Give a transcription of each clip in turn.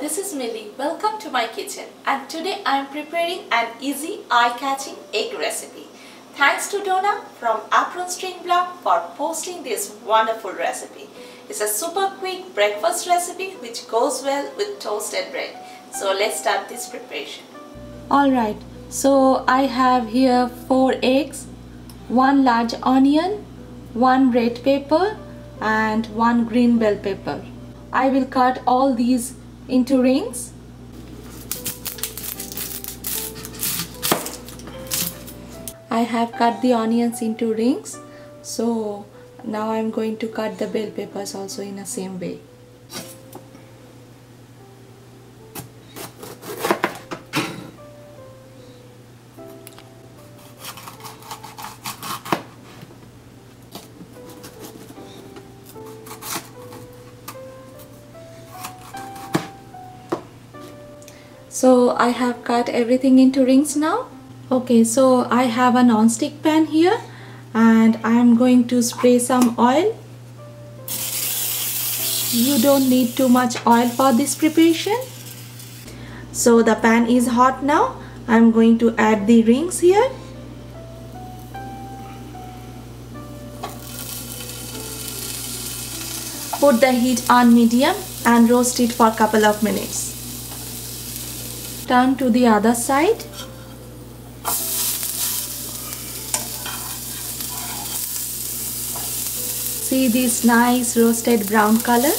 This is Millie. Welcome to my kitchen and today I am preparing an easy eye-catching egg recipe. Thanks to Donna from Apron String Blog for posting this wonderful recipe. It's a super quick breakfast recipe which goes well with toasted bread. So let's start this preparation. Alright, so I have here 4 eggs, 1 large onion, 1 red pepper and 1 green bell pepper. I will cut all these into rings. I have cut the onions into rings so now I'm going to cut the bell peppers also in the same way. So I have cut everything into rings now. Okay so I have a non-stick pan here and I am going to spray some oil. You don't need too much oil for this preparation. So the pan is hot now. I'm going to add the rings here. Put the heat on medium and roast it for a couple of minutes turn to the other side. See this nice roasted brown color.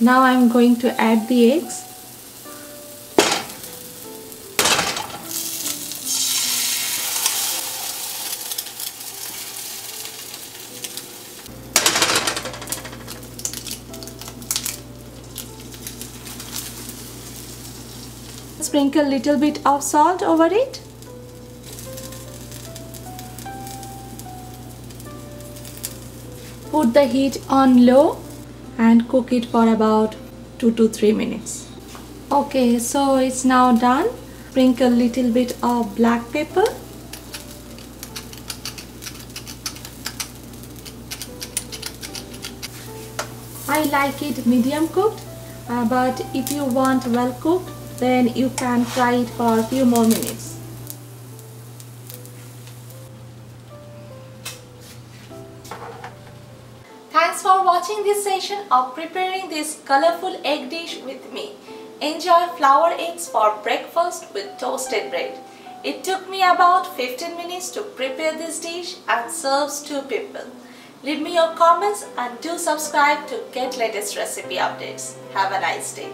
Now I'm going to add the eggs sprinkle little bit of salt over it. Put the heat on low and cook it for about 2 to 3 minutes. Okay so it's now done. Sprinkle little bit of black pepper. I like it medium cooked uh, but if you want well cooked then you can fry it for a few more minutes. Thanks for watching this session of preparing this colorful egg dish with me. Enjoy flower eggs for breakfast with toasted bread. It took me about 15 minutes to prepare this dish and serves two people. Leave me your comments and do subscribe to get latest recipe updates. Have a nice day.